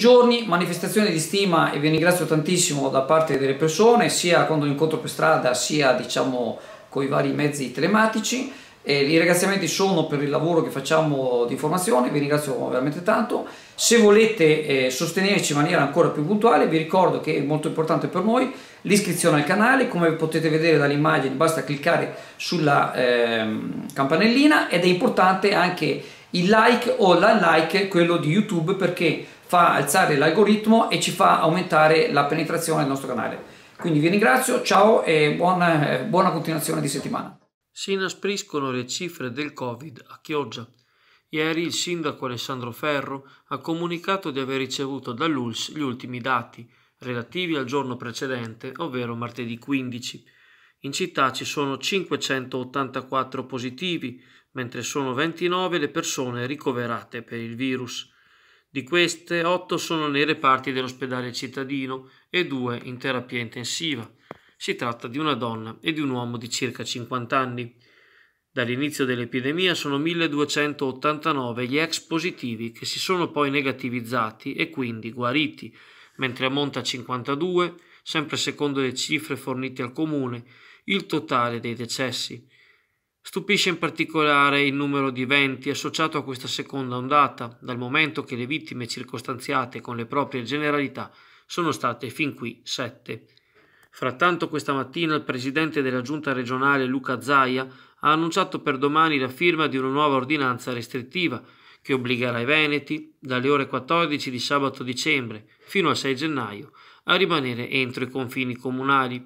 giorni manifestazioni di stima e vi ringrazio tantissimo da parte delle persone, sia quando incontro per strada, sia diciamo con i vari mezzi telematici. E I ringraziamenti sono per il lavoro che facciamo di informazione, vi ringrazio veramente tanto. Se volete eh, sostenerci in maniera ancora più puntuale, vi ricordo che è molto importante per noi l'iscrizione al canale, come potete vedere dalle immagini basta cliccare sulla eh, campanellina ed è importante anche il like o la like, quello di YouTube, perché fa alzare l'algoritmo e ci fa aumentare la penetrazione del nostro canale. Quindi vi ringrazio, ciao e buona, eh, buona continuazione di settimana. Si inaspriscono le cifre del Covid a Chioggia. Ieri il sindaco Alessandro Ferro ha comunicato di aver ricevuto dall'ULS gli ultimi dati relativi al giorno precedente, ovvero martedì 15. In città ci sono 584 positivi, mentre sono 29 le persone ricoverate per il virus. Di queste, 8 sono nei reparti dell'ospedale cittadino e 2 in terapia intensiva. Si tratta di una donna e di un uomo di circa 50 anni. Dall'inizio dell'epidemia sono 1289 gli ex positivi che si sono poi negativizzati e quindi guariti, mentre ammonta a 52, sempre secondo le cifre fornite al comune, il totale dei decessi. Stupisce in particolare il numero di eventi associato a questa seconda ondata, dal momento che le vittime circostanziate con le proprie generalità sono state fin qui sette. Frattanto questa mattina il presidente della giunta regionale Luca Zaia ha annunciato per domani la firma di una nuova ordinanza restrittiva che obbligherà i veneti, dalle ore 14 di sabato dicembre fino al 6 gennaio, a rimanere entro i confini comunali.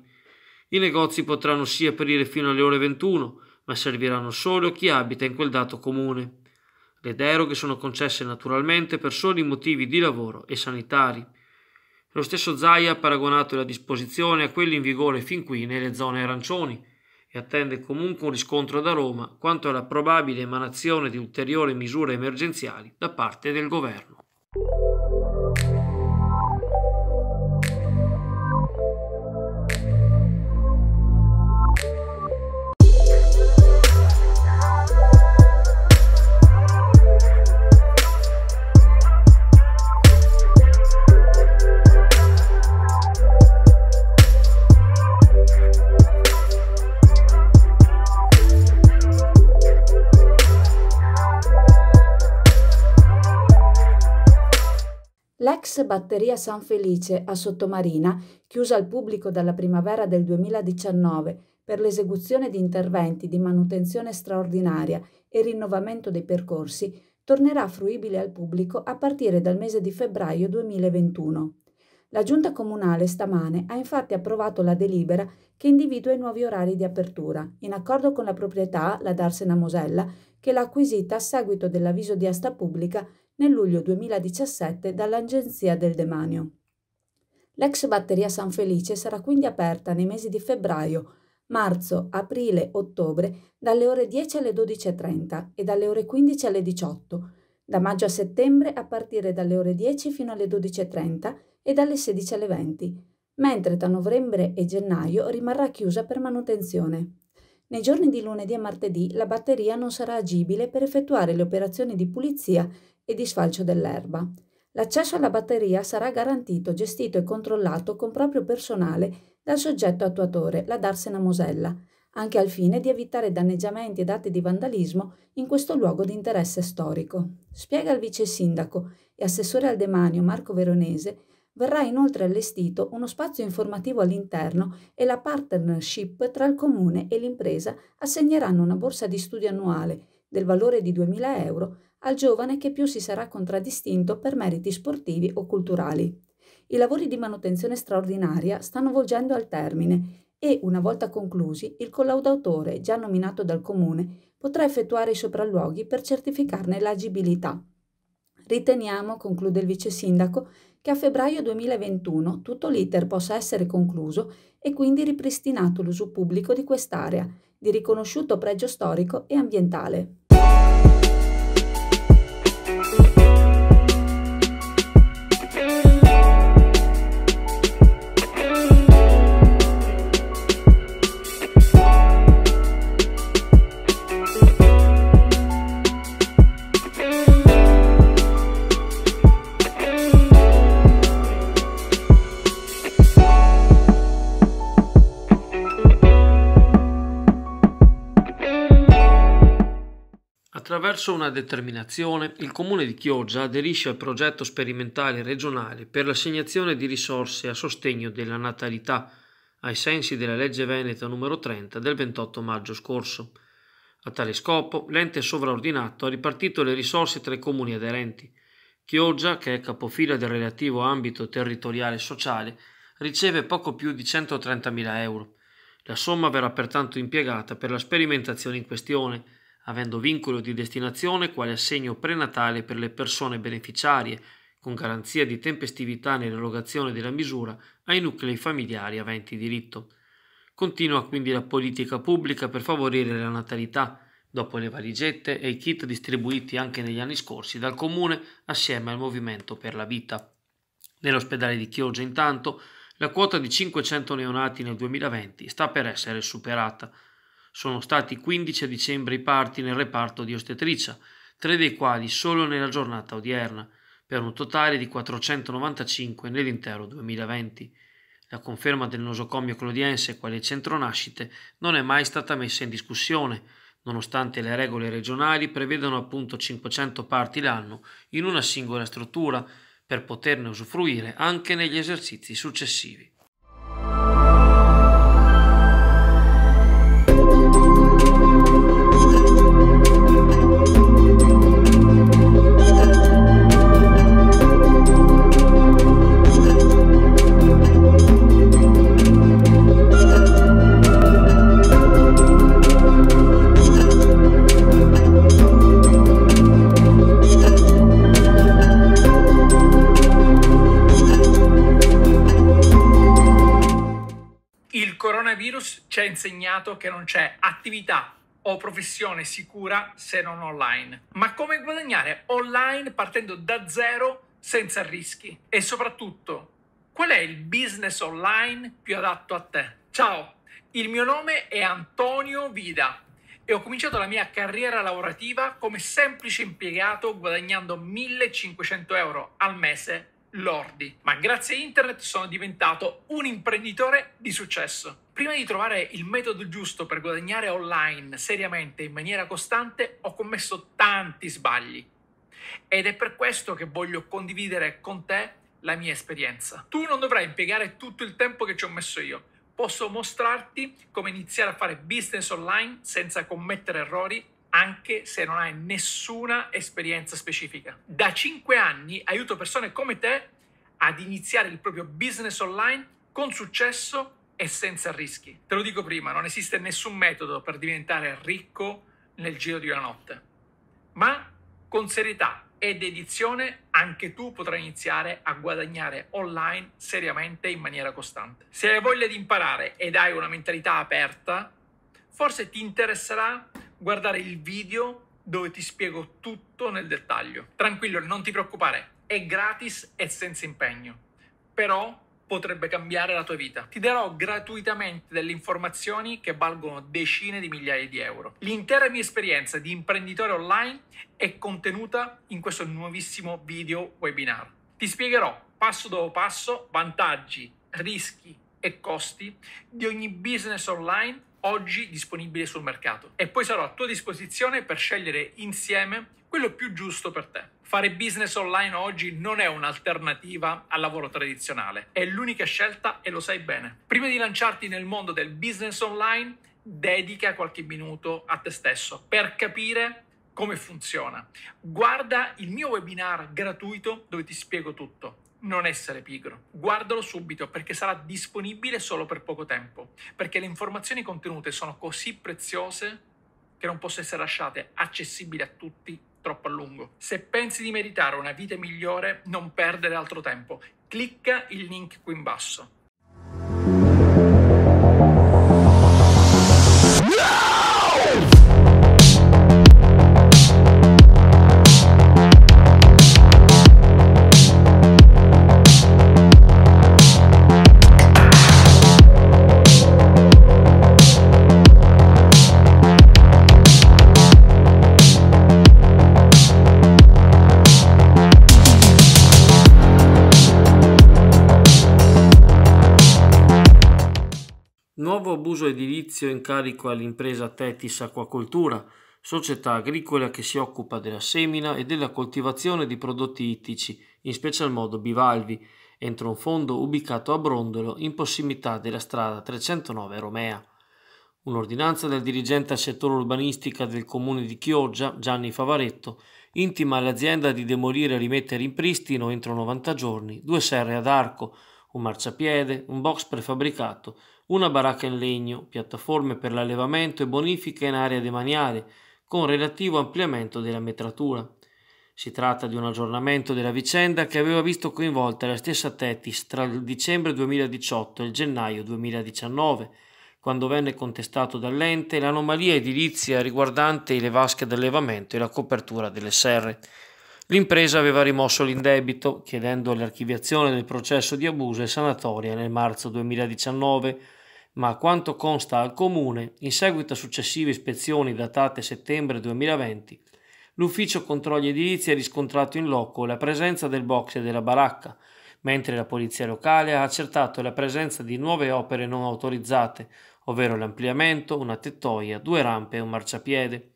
I negozi potranno sì aprire fino alle ore 21, ma serviranno solo chi abita in quel dato comune. Le deroghe sono concesse naturalmente per soli motivi di lavoro e sanitari. Lo stesso Zaia ha paragonato la disposizione a quelle in vigore fin qui nelle zone arancioni e attende comunque un riscontro da Roma quanto alla probabile emanazione di ulteriori misure emergenziali da parte del governo. Batteria San Felice a Sottomarina, chiusa al pubblico dalla primavera del 2019 per l'esecuzione di interventi di manutenzione straordinaria e rinnovamento dei percorsi, tornerà fruibile al pubblico a partire dal mese di febbraio 2021. La Giunta Comunale stamane ha infatti approvato la delibera che individua i nuovi orari di apertura, in accordo con la proprietà, la Darsena Mosella, che l'ha acquisita a seguito dell'avviso di asta pubblica nel luglio 2017 dall'Agenzia del Demanio. L'ex batteria San Felice sarà quindi aperta nei mesi di febbraio, marzo, aprile, ottobre dalle ore 10 alle 12.30 e dalle ore 15 alle 18, da maggio a settembre a partire dalle ore 10 fino alle 12.30 e dalle 16 alle 20, mentre da novembre e gennaio rimarrà chiusa per manutenzione. Nei giorni di lunedì e martedì la batteria non sarà agibile per effettuare le operazioni di pulizia e di sfalcio dell'erba. L'accesso alla batteria sarà garantito, gestito e controllato con proprio personale dal soggetto attuatore, la Darsena Mosella, anche al fine di evitare danneggiamenti ed atti di vandalismo in questo luogo di interesse storico. Spiega il vice sindaco e assessore al demanio Marco Veronese, verrà inoltre allestito uno spazio informativo all'interno e la partnership tra il comune e l'impresa assegneranno una borsa di studio annuale del valore di 2.000 euro al giovane che più si sarà contraddistinto per meriti sportivi o culturali. I lavori di manutenzione straordinaria stanno volgendo al termine e, una volta conclusi, il collaudatore, già nominato dal Comune, potrà effettuare i sopralluoghi per certificarne l'agibilità. Riteniamo, conclude il vice sindaco, che a febbraio 2021 tutto l'iter possa essere concluso e quindi ripristinato l'uso pubblico di quest'area, di riconosciuto pregio storico e ambientale. Attraverso una determinazione, il comune di Chioggia aderisce al progetto sperimentale regionale per l'assegnazione di risorse a sostegno della natalità, ai sensi della legge Veneto numero 30 del 28 maggio scorso. A tale scopo, l'ente sovraordinato ha ripartito le risorse tra i comuni aderenti. Chioggia, che è capofila del relativo ambito territoriale sociale, riceve poco più di 130.000 euro. La somma verrà pertanto impiegata per la sperimentazione in questione, avendo vincolo di destinazione quale assegno prenatale per le persone beneficiarie, con garanzia di tempestività nell'erogazione della misura ai nuclei familiari aventi diritto. Continua quindi la politica pubblica per favorire la natalità, dopo le valigette e i kit distribuiti anche negli anni scorsi dal Comune assieme al Movimento per la Vita. Nell'ospedale di Chioggia, intanto, la quota di 500 neonati nel 2020 sta per essere superata. Sono stati 15 a dicembre i parti nel reparto di ostetricia, tre dei quali solo nella giornata odierna, per un totale di 495 nell'intero 2020. La conferma del nosocomio clodiense quale centro nascite non è mai stata messa in discussione, nonostante le regole regionali prevedano appunto 500 parti l'anno in una singola struttura per poterne usufruire anche negli esercizi successivi. Ci ha insegnato che non c'è attività o professione sicura se non online. Ma come guadagnare online partendo da zero senza rischi? E soprattutto, qual è il business online più adatto a te? Ciao, il mio nome è Antonio Vida e ho cominciato la mia carriera lavorativa come semplice impiegato guadagnando 1500 euro al mese lordi, ma grazie a internet sono diventato un imprenditore di successo. Prima di trovare il metodo giusto per guadagnare online seriamente in maniera costante, ho commesso tanti sbagli. Ed è per questo che voglio condividere con te la mia esperienza. Tu non dovrai impiegare tutto il tempo che ci ho messo io. Posso mostrarti come iniziare a fare business online senza commettere errori anche se non hai nessuna esperienza specifica. Da 5 anni aiuto persone come te ad iniziare il proprio business online con successo e senza rischi. Te lo dico prima, non esiste nessun metodo per diventare ricco nel giro di una notte. Ma con serietà e dedizione anche tu potrai iniziare a guadagnare online seriamente in maniera costante. Se hai voglia di imparare ed hai una mentalità aperta, forse ti interesserà guardare il video dove ti spiego tutto nel dettaglio. Tranquillo, non ti preoccupare, è gratis e senza impegno. Però potrebbe cambiare la tua vita. Ti darò gratuitamente delle informazioni che valgono decine di migliaia di euro. L'intera mia esperienza di imprenditore online è contenuta in questo nuovissimo video webinar. Ti spiegherò passo dopo passo vantaggi, rischi e costi di ogni business online oggi disponibile sul mercato e poi sarò a tua disposizione per scegliere insieme quello più giusto per te. Fare business online oggi non è un'alternativa al lavoro tradizionale, è l'unica scelta e lo sai bene. Prima di lanciarti nel mondo del business online, dedica qualche minuto a te stesso per capire come funziona. Guarda il mio webinar gratuito dove ti spiego tutto non essere pigro. Guardalo subito perché sarà disponibile solo per poco tempo, perché le informazioni contenute sono così preziose che non possono essere lasciate accessibili a tutti troppo a lungo. Se pensi di meritare una vita migliore, non perdere altro tempo. Clicca il link qui in basso. Nuovo abuso edilizio in carico all'impresa Tetis Acquacoltura. società agricola che si occupa della semina e della coltivazione di prodotti ittici, in special modo bivalvi, entro un fondo ubicato a Brondolo in prossimità della strada 309 Romea. Un'ordinanza del dirigente al settore urbanistica del comune di Chioggia, Gianni Favaretto, intima all'azienda di demolire e rimettere in pristino entro 90 giorni due serre ad arco, un marciapiede, un box prefabbricato, una baracca in legno, piattaforme per l'allevamento e bonifica in area demaniale, con relativo ampliamento della metratura. Si tratta di un aggiornamento della vicenda che aveva visto coinvolta la stessa Tetis tra il dicembre 2018 e il gennaio 2019, quando venne contestato dall'ente l'anomalia edilizia riguardante le vasche d'allevamento e la copertura delle serre. L'impresa aveva rimosso l'indebito, chiedendo l'archiviazione del processo di abuso e sanatoria nel marzo 2019, ma a quanto consta al Comune, in seguito a successive ispezioni datate settembre 2020, l'Ufficio Controlli Edilizi ha riscontrato in loco la presenza del box e della baracca, mentre la Polizia Locale ha accertato la presenza di nuove opere non autorizzate, ovvero l'ampliamento, una tettoia, due rampe e un marciapiede.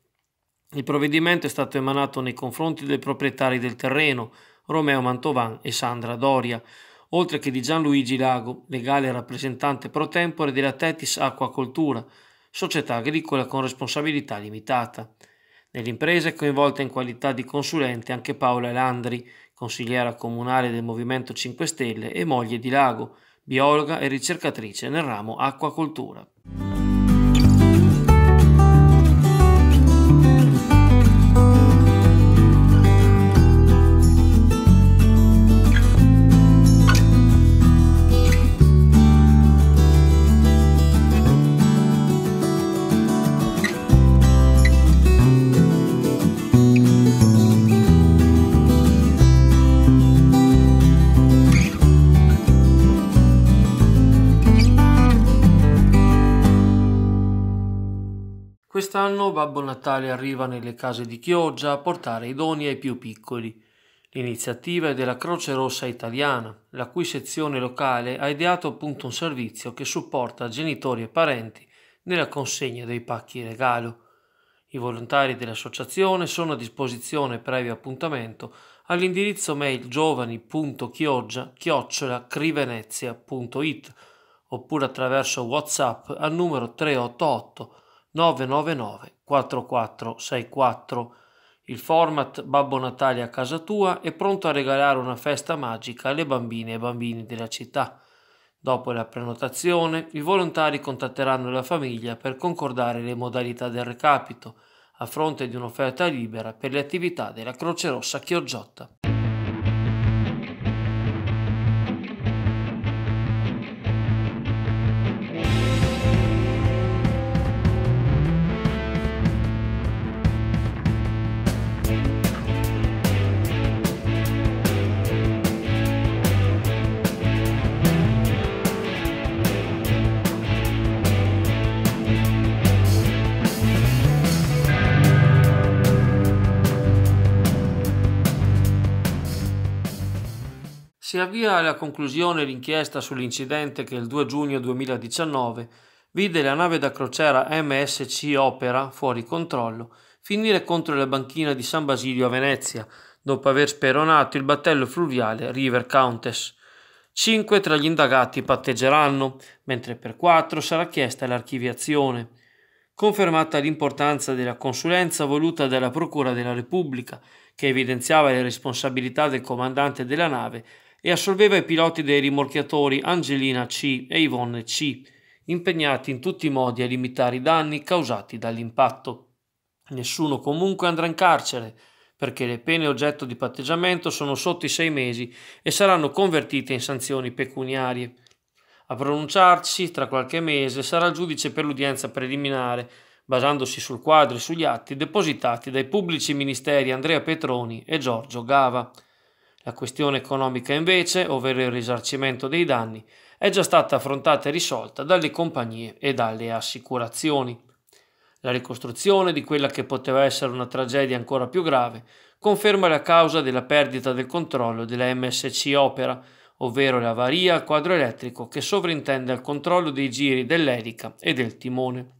Il provvedimento è stato emanato nei confronti dei proprietari del terreno, Romeo Mantovan e Sandra Doria, oltre che di Gianluigi Lago, legale rappresentante pro tempore della Tetis Acquacoltura, società agricola con responsabilità limitata. Nell'impresa è coinvolta in qualità di consulente anche Paola Landri, consigliera comunale del Movimento 5 Stelle e moglie di Lago, biologa e ricercatrice nel ramo acquacoltura. Quest'anno Babbo Natale arriva nelle case di Chioggia a portare i doni ai più piccoli. L'iniziativa è della Croce Rossa Italiana, la cui sezione locale ha ideato appunto un servizio che supporta genitori e parenti nella consegna dei pacchi regalo. I volontari dell'associazione sono a disposizione previo appuntamento all'indirizzo mail giovani.chioggia-crivenezia.it oppure attraverso WhatsApp al numero 388 999 4464. Il format Babbo Natale a casa tua è pronto a regalare una festa magica alle bambine e bambini della città. Dopo la prenotazione, i volontari contatteranno la famiglia per concordare le modalità del recapito, a fronte di un'offerta libera per le attività della Croce Rossa Chiogiotta. Si avvia alla conclusione l'inchiesta sull'incidente che il 2 giugno 2019 vide la nave da crociera MSC Opera fuori controllo finire contro la banchina di San Basilio a Venezia, dopo aver speronato il battello fluviale River Countess. Cinque tra gli indagati patteggeranno, mentre per quattro sarà chiesta l'archiviazione. Confermata l'importanza della consulenza voluta dalla Procura della Repubblica, che evidenziava le responsabilità del comandante della nave e assolveva i piloti dei rimorchiatori Angelina C e Yvonne C, impegnati in tutti i modi a limitare i danni causati dall'impatto. Nessuno comunque andrà in carcere, perché le pene oggetto di patteggiamento sono sotto i sei mesi e saranno convertite in sanzioni pecuniarie. A pronunciarsi tra qualche mese sarà il giudice per l'udienza preliminare, basandosi sul quadro e sugli atti depositati dai pubblici ministeri Andrea Petroni e Giorgio Gava. La questione economica invece, ovvero il risarcimento dei danni, è già stata affrontata e risolta dalle compagnie e dalle assicurazioni. La ricostruzione di quella che poteva essere una tragedia ancora più grave conferma la causa della perdita del controllo della MSC Opera, ovvero l'avaria al quadro elettrico che sovrintende al controllo dei giri dell'elica e del timone.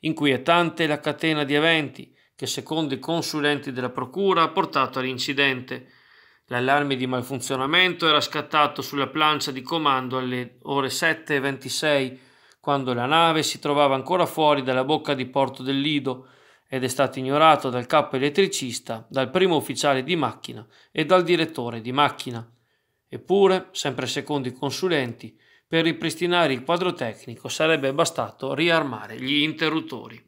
Inquietante la catena di eventi che secondo i consulenti della procura ha portato all'incidente. L'allarme di malfunzionamento era scattato sulla plancia di comando alle ore 7.26, quando la nave si trovava ancora fuori dalla bocca di porto del Lido ed è stato ignorato dal capo elettricista, dal primo ufficiale di macchina e dal direttore di macchina. Eppure, sempre secondo i consulenti, per ripristinare il quadro tecnico sarebbe bastato riarmare gli interruttori.